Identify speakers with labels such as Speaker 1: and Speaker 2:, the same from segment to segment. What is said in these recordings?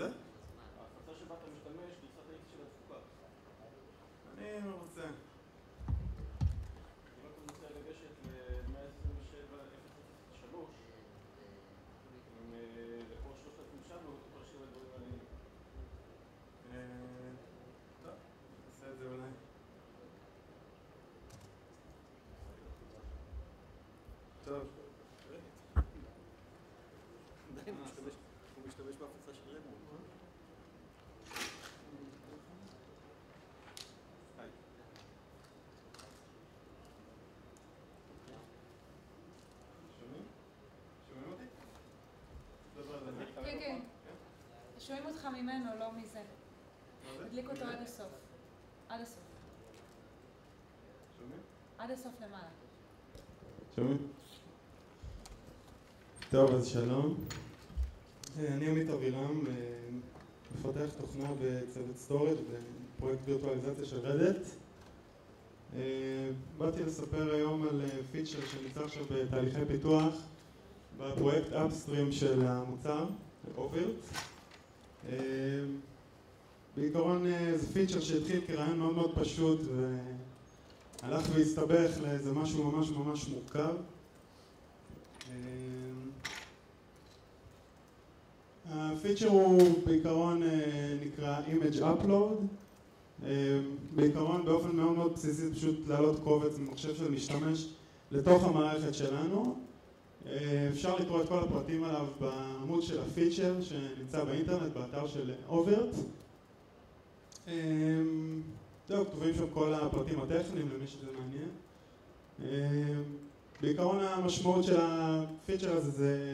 Speaker 1: זה?
Speaker 2: ההפצה שבה אתה משתמש, גרסת ה-X של התפוקה.
Speaker 1: אני לא רוצה.
Speaker 2: אם אתה רוצה לגשת ל-127.003 עם או 3000 שם, אתה יכול להשאיר את הדברים האלה.
Speaker 1: טוב, נעשה את זה אולי. טוב.
Speaker 2: די, הוא משתמש- הוא משתמש בהפצה של רמו.
Speaker 1: היי. שומעים? שומעים אותי? דבר על זה.
Speaker 3: כן. שומעים אותך ממנו, לא מזה. הדליק אותו עד הסוף. עד הסוף.
Speaker 1: שומעים?
Speaker 3: עד הסוף למעלה.
Speaker 1: שומעים? טוב, אז שלום. אה, אני עמית אבירם, אה, מפתח תוכנה בצוות storage בפרויקט וירטואליזציה של Red Hat. אה, באתי לספר היום על פיצ'ר שנמצא עכשיו בתהליכי פיתוח בפרויקט upstream של המוצר, oVirt. בעיקרון אה, זה פיצ'ר שהתחיל כרעיון מאוד מאוד פשוט והלך והסתבך לאיזה משהו ממש ממש מורכב. אה, הפיצ'ר הוא בעיקרון אה, נקרא Image Upload. אה, בעיקרון באופן מאוד מאוד בסיסי פשוט להעלות קובץ ממחשב של משתמש לתוך המערכת שלנו. אה, אפשר לקרוא את כל הפרטים עליו בעמוד של הפיצ'ר שנמצא באינטרנט, באתר של אוברט. זהו, כתובים שם כל הפרטים הטכניים למי שזה מעניין. אה, בעיקרון המשמעות של הפיצ'ר הזה זה,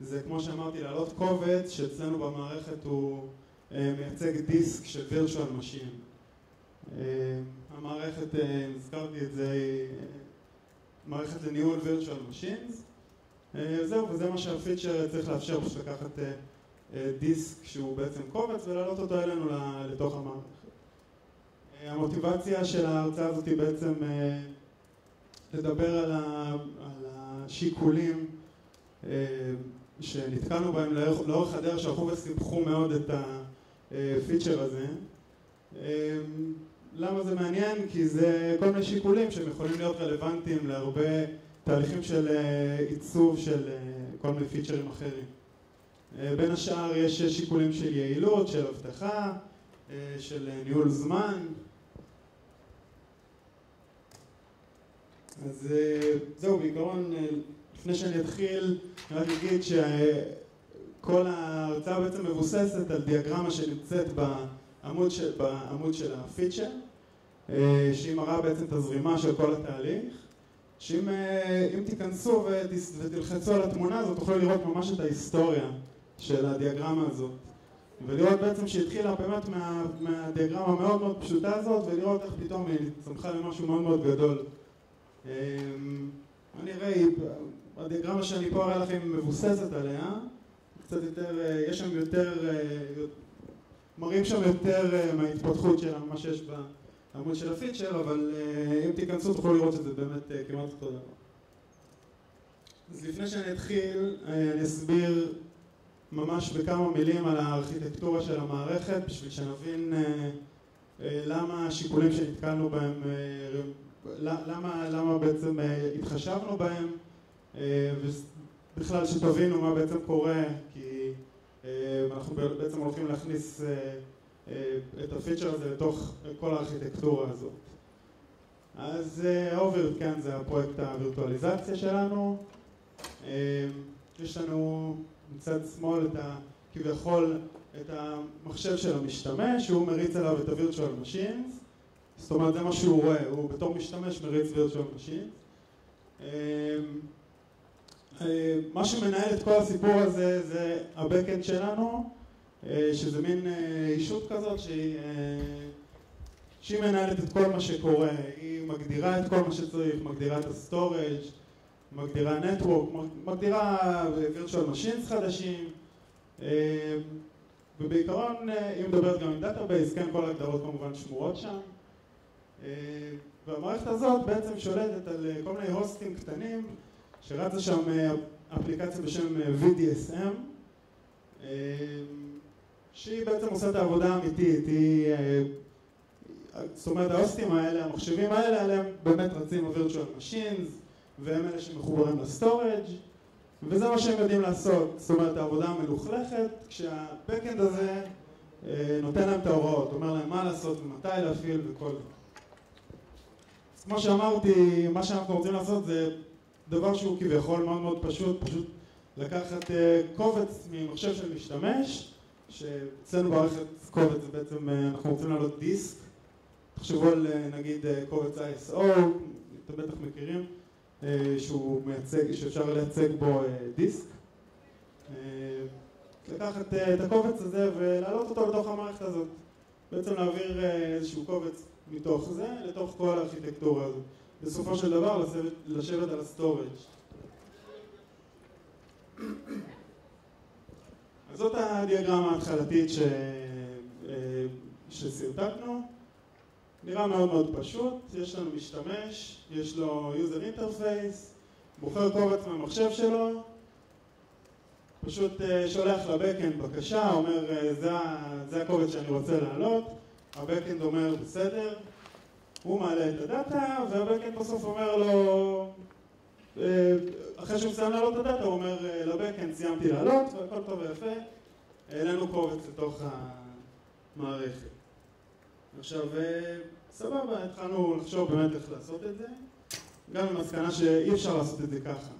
Speaker 1: זה כמו שאמרתי להעלות קובץ שאצלנו במערכת הוא אה, מייצג דיסק של machine. אה, המערכת, אה, הזכרתי את זה, מערכת לניהול virtual machines. אה, זהו, וזה מה שהפיצ'ר צריך לאפשר, פשוט לקחת אה, אה, דיסק שהוא בעצם קובץ ולהעלות אותו אלינו לתוך המערכת. המוטיבציה של ההרצאה הזאת היא בעצם לדבר על, השיקולים שנתקלנו בהם לאורך, הדרך שהלכו וסיבכו מאוד את הפיצ'ר הזה. למה זה מעניין? כי זה כל מיני שיקולים שהם יכולים להיות רלוונטיים להרבה תהליכים של אה, עיצוב של אה, כל מיני פיצ'רים אחרים. אה, בין השאר יש שיקולים של יעילות, של אבטחה, של ניהול זמן. אז זהו, בעיקרון, לפני שאני אתחיל, אני רק אגיד שכל ההרצאה בעצם מבוססת על דיאגרמה שנמצאת בעמוד של, בעמוד של הפיצ'ר, שהיא מראה בעצם את הזרימה של כל התהליך. שאם אה, תיכנסו ותלחצו על התמונה הזאת, תוכלו לראות ממש את ההיסטוריה של הדיאגרמה הזאת. ולראות בעצם שהתחילה באמת מה, מהדיאגרמה המאוד מאוד פשוטה הזאת, ולראות איך פתאום היא צמחה למשהו מאוד מאוד גדול. אמ, אני אראה, הדיאגרמה שאני פה אראה לכם מבוססת עליה, קצת יותר, אה, יש שם יותר, אה, מראים שם יותר מההתפתחות של מה שיש בעמוד של הפיצ'ר, אבל אה, אם תיכנסו תוכלו לראות שזה באמת אה, כמעט אותו דבר. אז לפני שאני אתחיל, אה, אני אסביר ממש בכמה מילים על הארכיטקטורה של המערכת, בשביל שנבין למה השיקולים שנתקלנו בהם, למה, למה בעצם התחשבנו בהם, ובכלל שתבינו מה בעצם קורה, כי אנחנו בעצם הולכים להכניס את הפיצ'ר הזה לתוך כל הארכיטקטורה הזאת. אז אוברט, כן, זה הפרויקט הווירטואליזציה שלנו. אה, יש לנו מצד שמאל את ה... כביכול את המחשב של המשתמש, שהוא מריץ עליו את ה-virtual machines, זאת אומרת זה מה שהוא רואה, הוא בתור משתמש מריץ virtual machines. אה, אה, מה שמנהל את כל הסיפור הזה זה ה-backend שלנו, אה, שזה מין אה, אישות כזאת שהיא, אה, שהיא מנהלת את כל מה שקורה, היא מגדירה את כל מה שצריך, מגדירה את ה-storage, מגדירה network, מגדירה virtual machines חדשים, אה, ובעיקרון אה, היא מדברת גם עם database, כן, כל ההגדרות כמובן שמורות שם. אה, והמערכת הזאת בעצם שולטת על אה, כל מיני הוסטים קטנים, שרצה שם אה, אפליקציה בשם אה, VDSM, אה, שהיא בעצם עושה את העבודה האמיתית, היא... אה, זאת אומרת ההוסטים האלה, המחשבים האלה, עליהם באמת רצים ה-virtual machines והם אלה שמחוברים לסטורג' וזה מה שהם יודעים לעשות, זאת אומרת העבודה המלוכלכת כשהבקאנד הזה אה, נותן להם את ההוראות, אומר להם מה לעשות ומתי להפעיל וכל זה. כמו שאמרתי, מה שאנחנו רוצים לעשות זה דבר שהוא כביכול מאוד מאוד פשוט, פשוט לקחת אה, קובץ ממחשב של משתמש, שאצלנו במערכת קובץ זה בעצם, אה, אנחנו רוצים לעלות דיסק, תחשבו על נגיד קובץ ISO, אתם בטח מכירים, שהוא מייצג, שאפשר לייצג בו דיסק. לקחת את הקובץ הזה ולהעלות אותו לתוך המערכת הזאת. בעצם להעביר איזשהו קובץ מתוך זה לתוך כל הארכיטקטורה הזאת. בסופו של דבר לשבת על ה storage. אז זאת הדיאגרמה ההתחלתית ש... ששרטטנו. נראה מאוד מאוד פשוט, יש לנו משתמש, יש לו user interface, בוחר קובץ מהמחשב שלו, פשוט שולח ל backend בקשה, אומר זה, זה הקובץ שאני רוצה להעלות, הבקאנד אומר בסדר, הוא מעלה את הדאטה והבקאנד בסוף אומר לו, אחרי שהוא מסיים להעלות את הדאטה הוא אומר לבקאנד סיימתי להעלות והכל טוב ויפה, העלינו קובץ לתוך המערכת. עכשיו סבבה, התחלנו לחשוב באמת איך לעשות את זה, גם למסקנה שאי אפשר לעשות את זה ככה.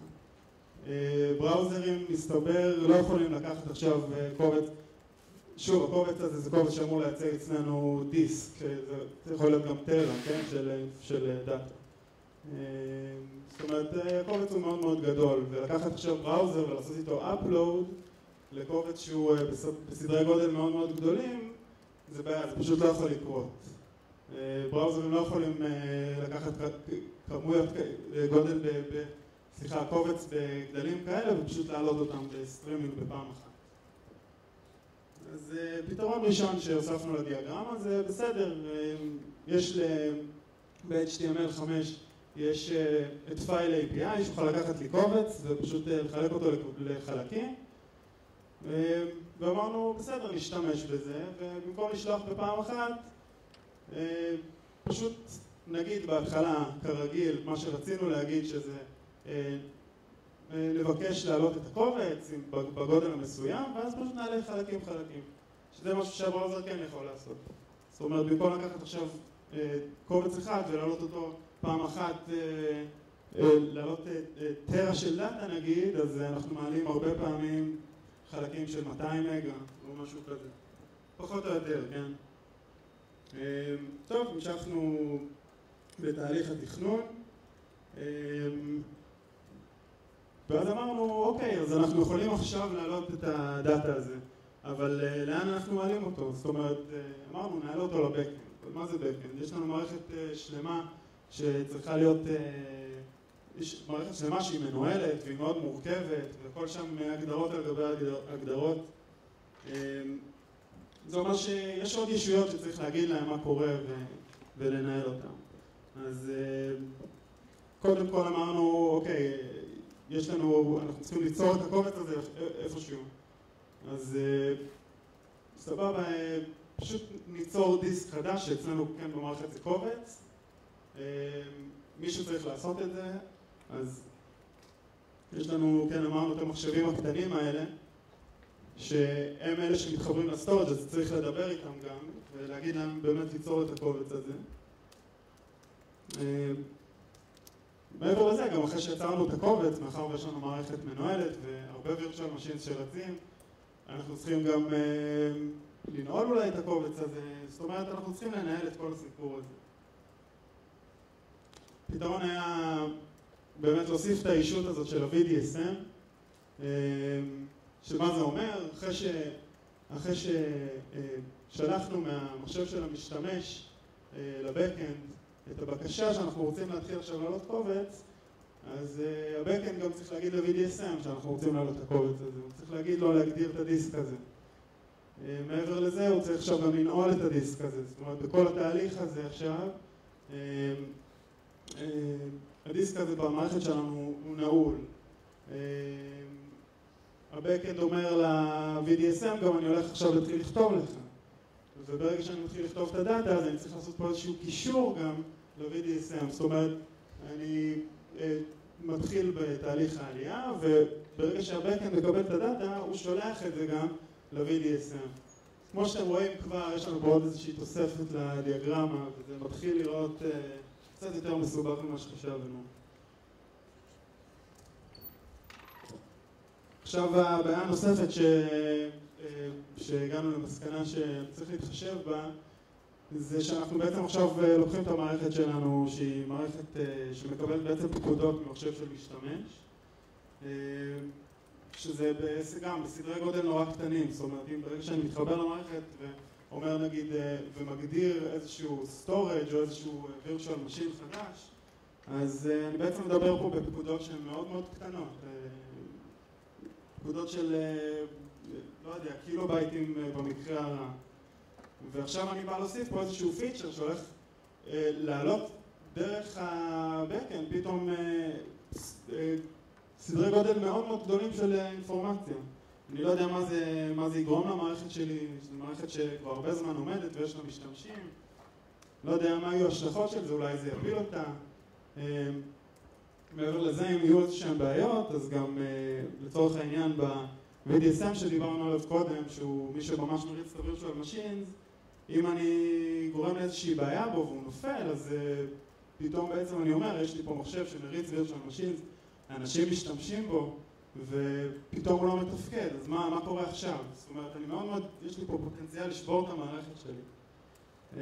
Speaker 1: בראוזרים מסתבר לא יכולים לקחת עכשיו קובץ, שוב הקובץ הזה זה קובץ שאמור לייצג אצלנו דיסק, זה יכול להיות גם טרה, כן, של, של דאטה. זאת אומרת הקובץ הוא מאוד מאוד גדול ולקחת עכשיו בראוזר ולעשות איתו upload לקובץ שהוא בסדרי גודל מאוד מאוד גדולים זה בעיה, זה פשוט לא יכול לקרות. בראוזרים לא יכולים לקחת כמויות גודל. סליחה, קובץ בגדלים כאלה ופשוט להעלות אותם בסטרימינג בפעם אחת. אז פתרון ראשון שהוספנו לדיאגרמה זה בסדר, יש ב-HTML5 יש את file API שיוכל לקחת לי קובץ ופשוט לחלק אותו לחלקים. ואמרנו בסדר נשתמש בזה ובמקום לשלוח בפעם אחת פשוט נגיד בהתחלה כרגיל מה שרצינו להגיד שזה לבקש להעלות את הקובץ בגודל המסוים ואז פשוט נעלה חלקים חלקים. שזה משהו שהבראוזר כן יכול לעשות. זאת אומרת במקום לקחת עכשיו קובץ אחד ולהעלות אותו פעם אחת להעלות טרה של דאטה נגיד אז אנחנו מעלים הרבה פעמים חלקים של 200 מגה או משהו כזה פחות או יותר, כן טוב, המשכנו בתהליך התכנון ואז אמרנו, אוקיי, אז אנחנו יכולים עכשיו להעלות את הדאטה הזה, אבל לאן אנחנו מעלים אותו? זאת אומרת, אמרנו, נעלה אותו לבקאנד. מה זה בקאנד? יש לנו מערכת שלמה שצריכה להיות, יש מערכת שלמה שהיא מנוהלת והיא מאוד מורכבת וכל שם הגדרות על גבי הגדרות. זה אומר שיש עוד ישויות שצריך להגיד להם מה קורה ולנהל אותם. אז קודם כל אמרנו, אוקיי, יש לנו, אנחנו צריכים ליצור את הקובץ הזה איפשהו. אז סבבה, פשוט ניצור דיסק חדש שאצלנו כן במערכת זה קובץ. מישהו צריך לעשות את זה, אז יש לנו, כן אמרנו את המחשבים הקטנים האלה, שהם אלה שמתחברים לסטורג' אז צריך לדבר איתם גם ולהגיד להם באמת ליצור את הקובץ הזה. מעבר לזה, גם אחרי שיצרנו את הקובץ, מאחר ויש לנו מערכת מנוהלת והרבה virtual machines שרצים, אנחנו צריכים גם לנעול אולי את הקובץ הזה, זאת אומרת אנחנו צריכים לנהל את כל הסיפור הזה. הפתרון היה באמת להוסיף את האישות הזאת של ה-VDSM, שמה זה אומר? אחרי, ש... אחרי ששלחנו מהמחשב של המשתמש לבקאנד את הבקשה שאנחנו רוצים להתחיל עכשיו לעלות קובץ, אז הבקאנד גם צריך להגיד ל-VDSM שאנחנו רוצים לעלות את הקובץ הזה, הוא צריך להגיד לו להגדיר את הדיסק הזה. מעבר לזה הוא צריך עכשיו גם לנעול את הדיסק הזה, זאת אומרת בכל התהליך הזה עכשיו הדיסק הזה במערכת שלנו הוא נעול. ה-Backend אומר ל-VDSM גם אני הולך עכשיו להתחיל לכתוב לך. וברגע שאני מתחיל לכתוב את הדאטה, אז אני צריך לעשות פה איזשהו קישור גם ל-VDSM. זאת אומרת, אני אה, מתחיל בתהליך העלייה, וברגע שה-Backend מקבל את הדאטה, הוא שולח את זה גם ל-VDSM. כמו שאתם רואים כבר, יש לנו פה עוד איזושהי תוספת לדיאגרמה, וזה מתחיל לראות אה, קצת יותר מסובך ממה שחשבנו. עכשיו הבעיה הנוספת ש... אה, שהגענו למסקנה שצריך להתחשב בה זה שאנחנו בעצם עכשיו אה, לוקחים את המערכת שלנו שהיא מערכת אה, שמקבלת בעצם פקודות ממחשב של משתמש שזה גם בסדרי גודל נורא קטנים, זאת אומרת אם ברגע שאני מתחבר למערכת ואומר נגיד ומגדיר איזשהו storage או איזשהו virtual machine חדש אז אני בעצם מדבר פה בפקודות שהן מאוד מאוד קטנות פקודות של, אה, לא יודע, קילו בייטים אה, במקרה הרע. ועכשיו אני בא להוסיף פה איזשהו פיצ'ר שהולך אה, לעלות דרך ה-Backend פתאום סדרי גודל מאוד מאוד גדולים של אינפורמציה. אני לא יודע מה זה, מה זה יגרום למערכת שלי, זו מערכת שכבר הרבה זמן עומדת ויש לה משתמשים. לא יודע מה יהיו השלכות של זה, אולי זה יפיל אותה. מעבר לזה, אם יהיו איזשהן בעיות, אז גם uh, לצורך העניין ב-VDSM שדיברנו עליו קודם, שהוא מי שממש מריץ את ה-Virtual Machines, אם אני גורם לאיזושהי בעיה בו והוא נופל, אז uh, פתאום בעצם אני אומר, יש לי פה מחשב שמריץ Virtual Machines, אנשים משתמשים בו, ופתאום הוא לא מתפקד, אז מה, מה קורה עכשיו? זאת אומרת, אני מאוד מאוד, יש לי פה פוטנציאל לשבור את המערכת שלי. Uh,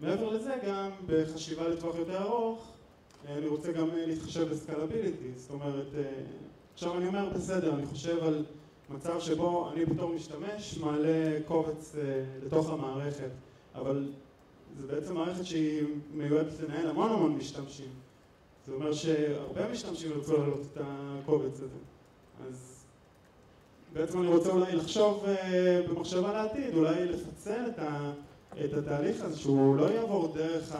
Speaker 1: מעבר לזה, גם בחשיבה לטווח יותר ארוך, אני רוצה גם להתחשב בסקלביליטי, זאת אומרת, עכשיו אני אומר בסדר, אני חושב על מצב שבו אני בתור משתמש מעלה קובץ לתוך המערכת, אבל זה בעצם מערכת שהיא מיועדת לנהל המון המון משתמשים. זה אומר שהרבה משתמשים ירצו להעלות את הקובץ הזה. אז בעצם אני רוצה אולי לחשוב במחשבה לעתיד, אולי לפצל את ה... את התהליך הזה שהוא לא יעבור דרך,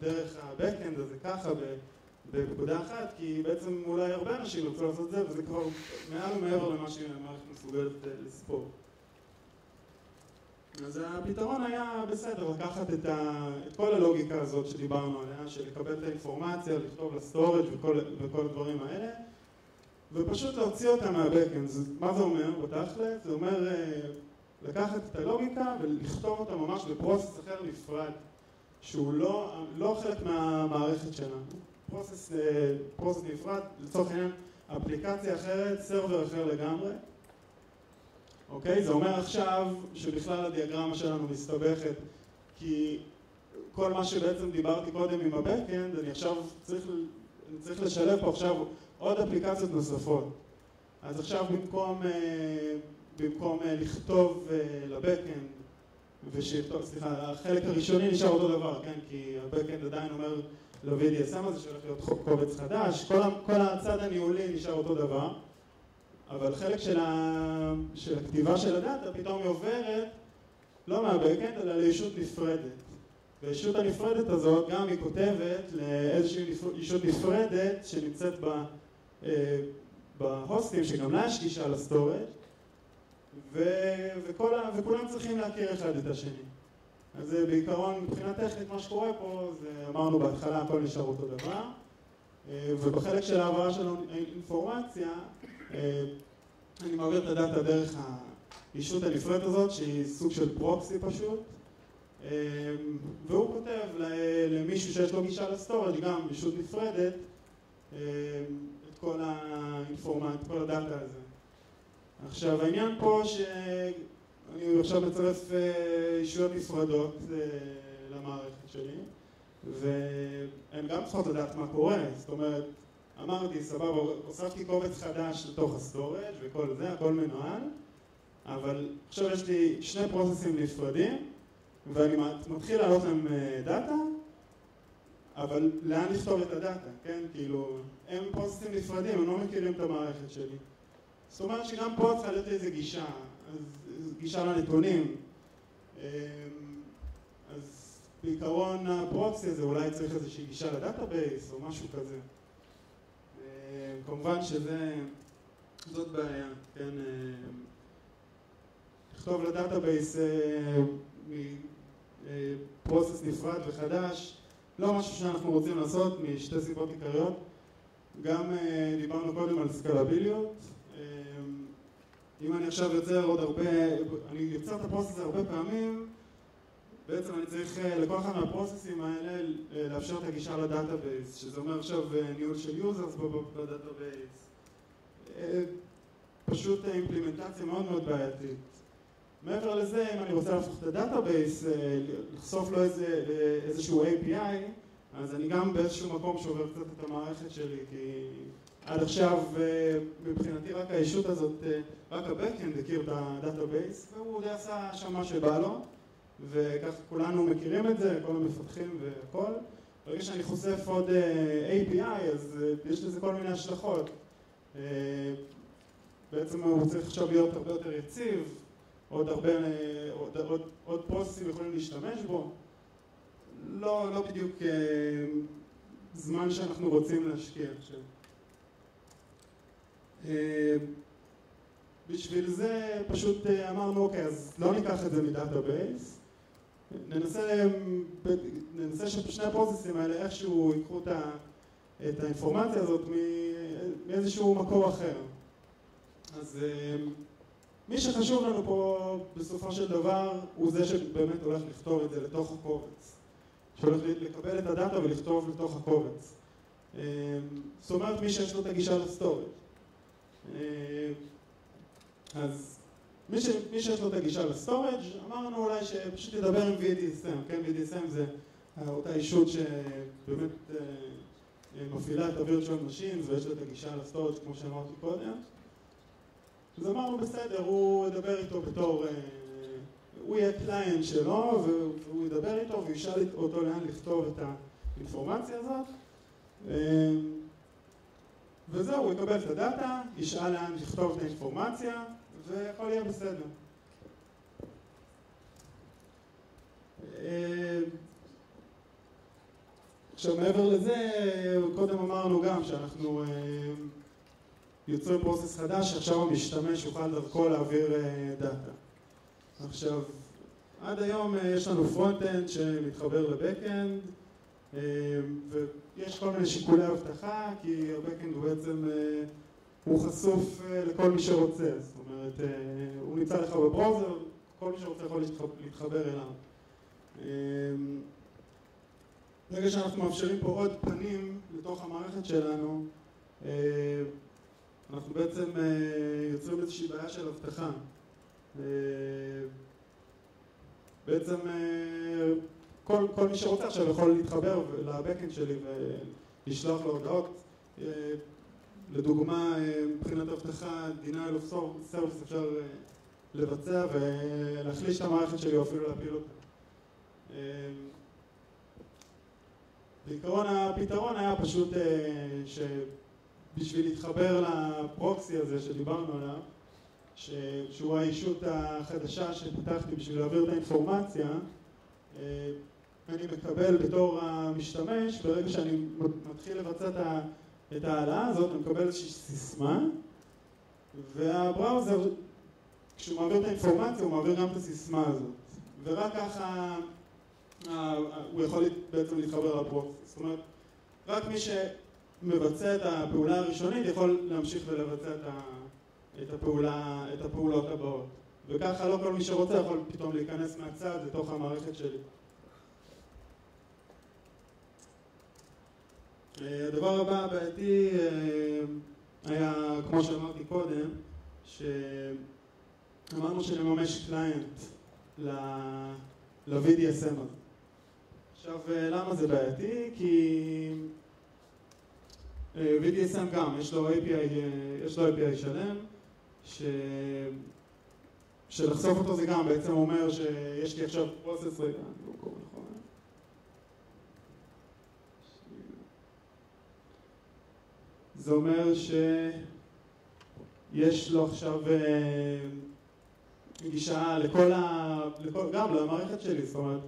Speaker 1: דרך ה-Backend הזה ככה בפקודה אחת כי בעצם אולי הרבה אנשים ירצו לעשות את זה וזה כבר מעל ומעבר למה שהמערכת מסוגלת לספור. אז הפתרון היה בסדר, לקחת את, ה, את כל הלוגיקה הזאת שדיברנו עליה, של לקבל את האינפורמציה, לכתוב ל storage וכל, וכל הדברים האלה ופשוט להוציא אותה מה-Backend. מה זה אומר בתכל'ס? זה אומר לקחת את הלוגיקה ולכתוב אותה ממש ב process אחר נפרד שהוא לא, לא חלק מהמערכת שלנו. process, process נפרד, לצורך העניין אפליקציה אחרת, server אחר לגמרי. אוקיי? זה אומר עכשיו שבכלל הדיאגרמה שלנו מסתבכת כי כל מה שבעצם דיברתי קודם עם ה-Backend, אני עכשיו צריך, אני צריך לשלב פה עכשיו עוד אפליקציות נוספות. אז עכשיו במקום במקום לכתוב לבקאנד ושיכתוב, סליחה, החלק הראשוני נשאר אותו דבר, כן, כי הבקאנד עדיין אומר ל-VDSM הזה שהולך להיות קובץ חדש, כל, כל הצד הניהולי נשאר אותו דבר, אבל חלק של, ה, של הכתיבה של הדאטה פתאום היא עוברת לא מהבקאנד אלא לישות נפרדת. והישות הנפרדת הזאת גם היא כותבת לאיזושהי ישות נפרדת שנמצאת ב, בהוסטים שגם לה יש גישה לסטורג' וכולם צריכים להכיר אחד את השני. אז בעיקרון, מבחינה טכנית, מה שקורה פה, זה אמרנו בהתחלה, הכל נשאר אותו דבר, ובחלק של העברה של האינפורמציה, אני מעביר את הדאטה דרך האישות הנפרדת הזאת, שהיא סוג של פרוקסי פשוט, והוא כותב למישהו שיש לו גישה לסטורג' גם אישות נפרדת, כל האינפורמציה, את כל הדאטה הזה. עכשיו העניין פה שאני עכשיו מצרף אישויות נפרדות למערכת שלי והן גם צריכות לדעת מה קורה, זאת אומרת אמרתי סבבה, הוספתי קובץ חדש לתוך ה storage וכל זה, הכל מנוהל אבל עכשיו יש לי שני פרוססים נפרדים ואני מתחיל לעלות להם דאטה אבל לאן לכתוב את הדאטה, כן? כאילו, הם פרוססים נפרדים, הם לא מכירים את המערכת שלי זאת אומרת שגם פה צריכה להיות איזה גישה, אז גישה לנתונים. אז בעיקרון ה proxy הזה אולי צריך איזושהי גישה ל database או משהו כזה. כמובן שזה זאת בעיה, כן, אה, לכתוב ל database מ process נפרד וחדש, לא משהו שאנחנו רוצים לעשות משתי סיבות עיקריות, גם דיברנו קודם על סקלביליות, אם אני עכשיו יוצר עוד הרבה, אני יוצר את ה process הרבה פעמים בעצם אני צריך לכל אחד מהפרוססים האלה לאפשר את הגישה ל database, שזה אומר עכשיו ניהול של users ב database, פשוט implementציה מאוד מאוד בעייתית. מעבר לזה, אם אני רוצה להפוך את ה database, לחשוף לו איזה, איזשהו API, אז אני גם באיזשהו מקום שובר קצת את המערכת שלי, כי עד עכשיו מבחינתי רק הישות הזאת, רק ה-Backend הכיר את ה database, והוא די עשה שם מה שבא לו. וככה כולנו מכירים את זה, כל המפתחים והכל. ברגע שאני חושף עוד API, אז יש לזה כל מיני השלכות. בעצם הוא צריך עכשיו להיות הרבה יותר יציב, עוד הרבה, עוד, עוד, עוד פרוססים יכולים להשתמש בו. לא, לא בדיוק זמן שאנחנו רוצים להשקיע עכשיו. בשביל זה פשוט אמרנו, אוקיי, אז לא ניקח את זה מדאטאבייס, ננסה, ננסה ששני הפרוססים האלה איכשהו ייקחו את האינפורמציה הזאת מאיזשהו מקור אחר. אז מי שחשוב לנו פה בסופו של דבר הוא זה שבאמת הולך לכתוב את זה לתוך הקובץ. שהולך לקבל את ה data ולכתוב לתוך הקובץ. זאת אומרת מי שיש לו את הגישה ל storage. אז מי, ש, מי שיש לו את הגישה ל storage אמרנו אולי שפשוט ידבר עם VDSM, כן? VDSM זה אותה ישות שבאמת מפעילה את ה-Virtual Machines ויש לה את הגישה ל storage כמו שאמרתי קודם. אז אמרנו בסדר, הוא ידבר איתו בתור, הוא יהיה קליינט שלו והוא ידבר איתו וישאל אותו לאן לכתוב את האינפורמציה הזאת. וזהו, הוא יקבל את הדאטה, ישאל לאן לכתוב את האינפורמציה והכל יהיה בסדר. עכשיו מעבר לזה, קודם אמרנו גם שאנחנו יוצרים פרוסס חדש שעכשיו המשתמש יוכל דרכו להעביר data. עכשיו, עד היום יש לנו front-end שמתחבר ל back-end ויש כל מיני שיקולי אבטחה כי ה back-end הוא בעצם הוא חשוף לכל מי שרוצה, זאת אומרת, הוא נמצא לך ב browser, כל מי שרוצה יכול להתחבר אליו. ברגע שאנחנו מאפשרים פה עוד פנים לתוך המערכת שלנו, אנחנו בעצם יוצרים איזושהי בעיה של אבטחה. בעצם כל, כל מי שרוצה עכשיו יכול להתחבר לבקאנד שלי ולשלוח לו הודעות. לדוגמה, מבחינת אבטחה, denial of service אפשר לבצע ולהחליש את המערכת שלי או אפילו להפיל אותה. בעיקרון הפתרון היה פשוט שבשביל להתחבר לפרוקסי הזה שדיברנו עליו, שהוא האישות החדשה שפיתחתי בשביל להעביר את האינפורמציה, אני מקבל בתור המשתמש, ברגע שאני מתחיל לבצע את ההעלאה הזאת, אני מקבל איזושהי סיסמה, והבראוזר, כשהוא מעביר את האינפורמציה, הוא מעביר גם את הסיסמה הזאת. ורק ככה הוא יכול בעצם להתחבר לפרוקסי. זאת אומרת, רק מי שמבצע את הפעולה הראשונית יכול להמשיך ולבצע את, הפעולה, את הפעולות הבאות. וככה לא כל מי שרוצה יכול פתאום להיכנס מהצד לתוך המערכת שלי. הדבר הבא הבעייתי היה, כמו שאמרתי קודם, שאמרנו שנממש קליינט ל-VDSM הזה. עכשיו, למה זה בעייתי? כי VDSM גם, יש לו API, יש לו API שלם, ש... שלחשוף אותו זה גם בעצם אומר שיש לי עכשיו פרוסס, רגע, אני לא קורא נכון. זה אומר שיש לו עכשיו גישה לכל ה... לכל, גם למערכת שלי, זאת אומרת,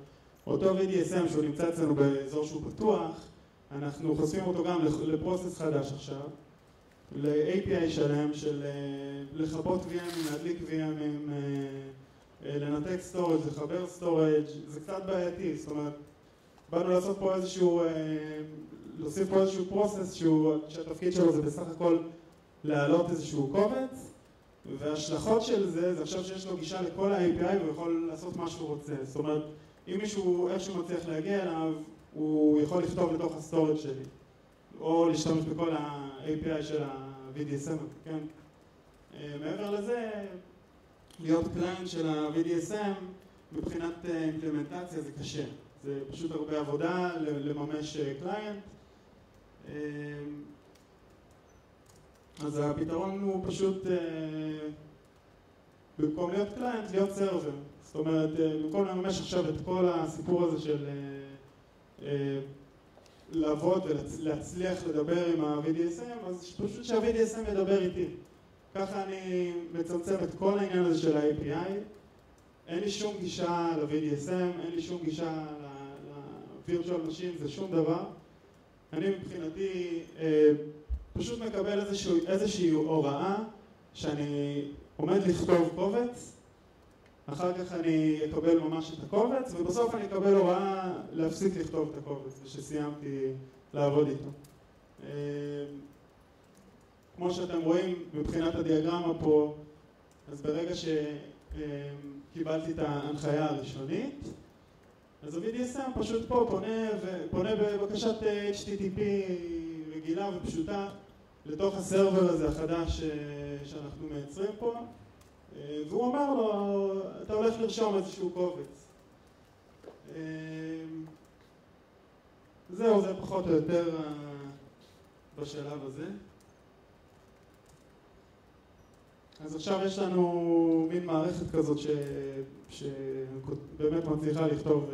Speaker 1: אותו VDSM שהוא נמצא אצלנו באזור שהוא פתוח, אנחנו חושפים אותו גם לפרוסס חדש עכשיו, ל-API שלם של אה, לכבות VMים, להדליק VMים, אה, אה, לנתק storage, לחבר storage, זה קצת בעייתי, זאת אומרת, באנו לעשות פה איזשהו, להוסיף פה איזשהו process שהוא, שהתפקיד שלו זה בסך הכל להעלות איזשהו קובץ, וההשלכות של זה, זה עכשיו שיש לו גישה לכל ה-API והוא יכול לעשות מה שהוא רוצה, זאת אומרת, אם מישהו איכשהו מצליח להגיע אליו, הוא יכול לכתוב לתוך ה storage שלי, או להשתמש בכל ה-API של ה-VDSM, כן? אה, מעבר לזה, להיות client של ה-VDSM מבחינת אה, אימפלמנטציה זה קשה, זה פשוט הרבה עבודה לממש אה, client. אה, אז הפתרון הוא פשוט אה, במקום להיות client, להיות server. זאת אומרת, אה, במקום לממש עכשיו את כל הסיפור הזה של אה, אה, לעבוד ולהצליח לדבר עם ה-VDSM, אז פשוט שה-VDSM ידבר איתי. ככה אני מצמצם את כל העניין הזה של ה-API. אין לי שום גישה ל-VDSM, אין לי שום גישה ל-Virtual Machine, זה שום דבר. אני מבחינתי אה, פשוט מקבל איזשהו, איזושהי הוראה שאני עומד לכתוב קובץ, אחר כך אני אקבל ממש את הקובץ, ובסוף אני אקבל הוראה להפסיק לכתוב את הקובץ, ושסיימתי לעבוד איתו. אה, כמו שאתם רואים מבחינת הדיאגרמה פה, אז ברגע שקיבלתי את ההנחיה הראשונית, אז ה-VDSM פשוט פה פונה, פונה בבקשת HTTP רגילה ופשוטה לתוך הסרבר הזה החדש שאנחנו מייצרים פה, והוא אומר לו, אתה הולך לרשום איזשהו קובץ. זהו, זה פחות או יותר בשלב הזה. אז עכשיו יש לנו מין מערכת כזאת ש... שבאמת מצליחה לכתוב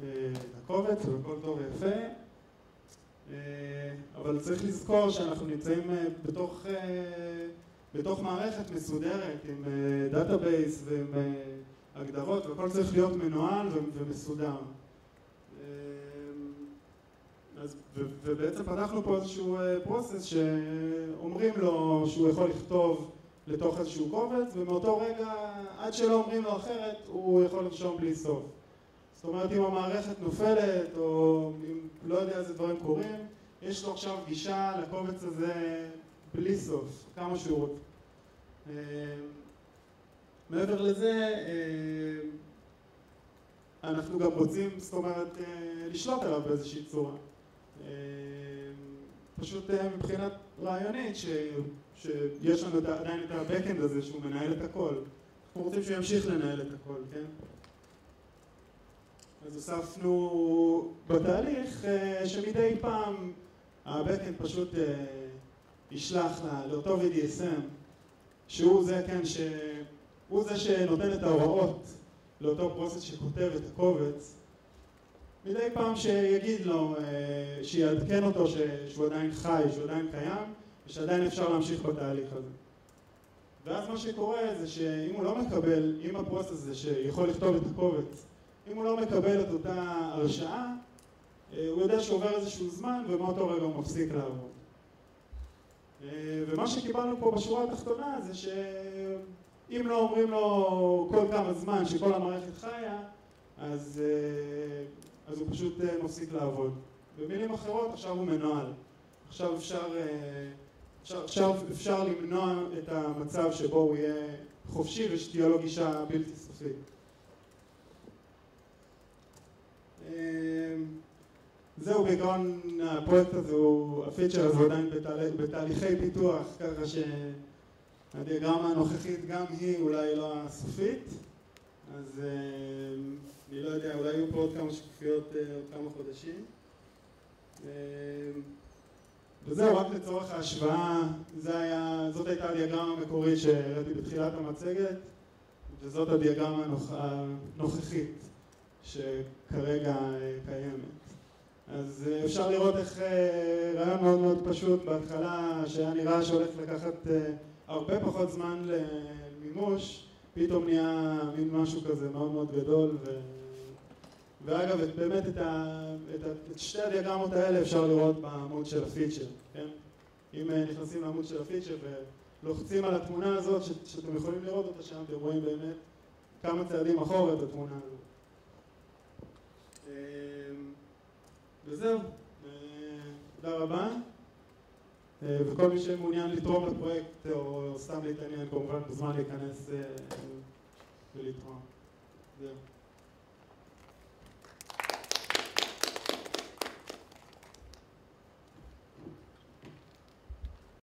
Speaker 1: את הקובץ והכל טוב ויפה אבל צריך לזכור שאנחנו נמצאים בתוך, בתוך מערכת מסודרת עם database ועם הגדרות והכל צריך להיות מנוהל ומסודר אז, ובעצם פתחנו פה איזשהו פרוסס שאומרים לו שהוא יכול לכתוב לתוך איזשהו קובץ, ומאותו רגע, עד שלא אומרים לו אחרת, הוא יכול לרשום בלי סוף. זאת אומרת, אם המערכת נופלת, או אם לא יודע איזה דברים קורים, יש לו עכשיו גישה לקובץ הזה בלי סוף, כמה שהוא רוצה. מעבר לזה, אנחנו גם רוצים, זאת אומרת, לשלוט עליו באיזושהי צורה. פשוט מבחינת רעיונית, ש... שיש לנו עדיין את ה-Backend הזה שהוא מנהל את הכל. אנחנו רוצים שהוא ימשיך לנהל את הכל, כן? אז הוספנו בתהליך שמדי פעם ה-Backend פשוט ישלח לאותו VDSM שהוא זה, כן, שהוא זה שנותן את ההוראות לאותו פרוסס שכותב את הקובץ מדי פעם שיגיד לו, שיעדכן אותו שהוא עדיין חי, שהוא עדיין קיים ושעדיין אפשר להמשיך בתהליך הזה. ואז מה שקורה זה שאם הוא לא מקבל, אם הפרוסס הזה שיכול לכתוב את הקובץ, אם הוא לא מקבל את אותה הרשאה, הוא יודע שעובר איזשהו זמן ומאותו רגע הוא מפסיק לעבוד. ומה שקיבלנו פה בשורה התחתונה זה שאם לא אומרים לו כל כמה זמן שכל המערכת חיה, אז, אז הוא פשוט מפסיק לעבוד. במילים אחרות, עכשיו הוא מנוהל. עכשיו אפשר, עכשיו אפשר למנוע את המצב שבו הוא יהיה חופשי ושתהיה לו גישה בלתי סופית. זהו בעיקרון הפרויקט הזה, הוא, הפיצ'ר הזה עדיין בתהליך, בתהליכי פיתוח, ככה שהדיאגרמה הנוכחית גם היא אולי לא הסופית, אז אני לא יודע, אולי יהיו פה עוד כמה שקופיות עוד כמה חודשים. וזהו, רק לצורך ההשוואה, היה, זאת הייתה הדיאגרמה המקורית שהראיתי בתחילת המצגת, וזאת הדיאגרמה הנוכחית שכרגע קיימת. אז אפשר לראות איך רעיון מאוד מאוד פשוט בהתחלה שהיה נראה שהולך לקחת הרבה פחות זמן למימוש, פתאום נהיה מין משהו כזה מאוד מאוד גדול ו... ואגב, באמת את, ה... את, ה... את שתי הדיאגרמות האלה אפשר לראות בעמוד של הפיצ'ר, כן? אם אה, נכנסים לעמוד של הפיצ'ר ולוחצים על התמונה הזאת ש, שאתם יכולים לראות אותה שם, אתם רואים באמת כמה צעדים אחורה את התמונה הזאת. וזהו, אה, תודה רבה. אה, וכל מי שמעוניין לתרום לפרויקט או סתם להתעניין כמובן מוזמן להיכנס אה, ולתרום. זהו.